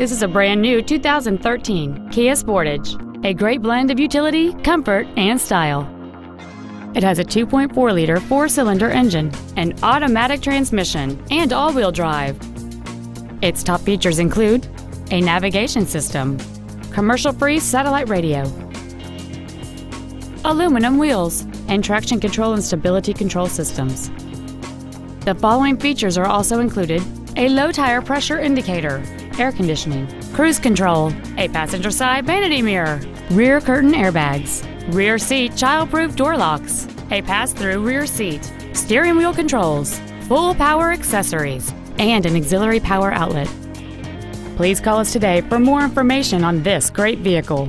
This is a brand new 2013 Kia Sportage, a great blend of utility, comfort, and style. It has a 2.4-liter four-cylinder engine, an automatic transmission, and all-wheel drive. Its top features include a navigation system, commercial-free satellite radio, aluminum wheels, and traction control and stability control systems. The following features are also included a low tire pressure indicator, air conditioning, cruise control, a passenger side vanity mirror, rear curtain airbags, rear seat child-proof door locks, a pass-through rear seat, steering wheel controls, full power accessories, and an auxiliary power outlet. Please call us today for more information on this great vehicle.